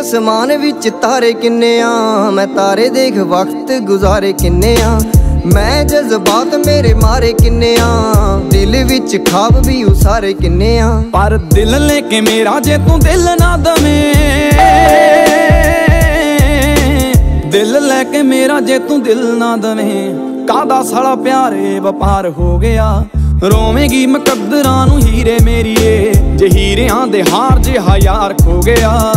ਅਸਮਾਨ ਵਿੱਚ ਤਾਰੇ ਕਿੰਨੇ ਆ? ਮੈਂ ਤਾਰੇ ਦੇਖ ਵਕਤ ਗੁਜ਼ਾਰੇ ਕਿੰਨੇ ਆ? ਮੈਂ ਜਜ਼ਬਾਤ ਮੇਰੇ ਮਾਰੇ ਕਿੰਨੇ ਆ? ਦਿਲ ਵਿੱਚ ਖਾਬ ਵੀ ਉਸਾਰੇ ਕਿੰਨੇ ਆ? ਪਰ ਦਿਲ ਲੈ ਕੇ ਮੇਰਾ ਜੇ ਤੂੰ ਦਿਲ ਨਾ ਦਵੇਂ। ਦਿਲ ਲੈ ਕੇ ਮੇਰਾ ਜੇ ਤੂੰ ਦਿਲ ਨਾ ਦਵੇਂ। ਕਾਦਾ ਸਾਲਾ ਪਿਆਰੇ ਵਪਾਰ ਹੋ ਗਿਆ? ਰੋਵੇਂਗੀ ਮੁਕੱਦਰਾਂ ਨੂੰ ਹੀਰੇ ਮੇਰੀਏ। ਜੇ ਹੀਰਿਆਂ ਦੇ ਹਾਰ ਜਿਹਾ ਯਾਰ ਖੋ ਗਿਆ।